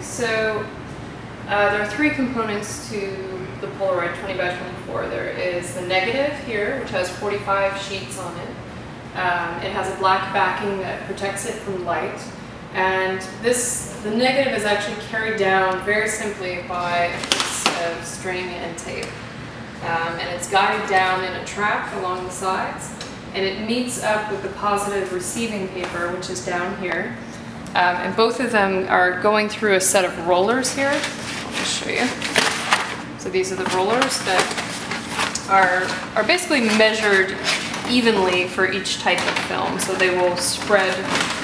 So uh, there are three components to the Polaroid 20 by 24. There is the negative here, which has 45 sheets on it. Um, it has a black backing that protects it from light. And this, the negative is actually carried down very simply by a piece of string and tape. Um, and it's guided down in a track along the sides. And it meets up with the positive receiving paper, which is down here. Um, and both of them are going through a set of rollers here. I'll just show you. So these are the rollers that are, are basically measured evenly for each type of film. So they will spread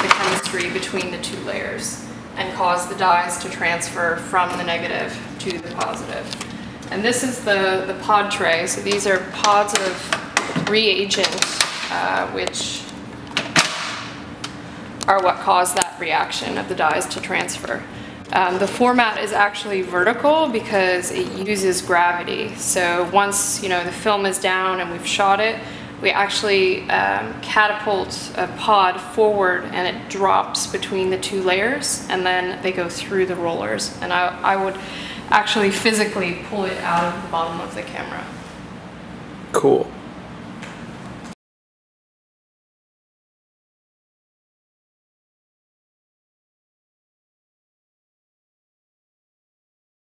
the chemistry between the two layers and cause the dyes to transfer from the negative to the positive. And this is the, the pod tray. So these are pods of reagent, uh, which are what cause that reaction of the dyes to transfer. Um, the format is actually vertical because it uses gravity. So once you know the film is down and we've shot it, we actually um, catapult a pod forward and it drops between the two layers and then they go through the rollers. And I, I would actually physically pull it out of the bottom of the camera. Cool.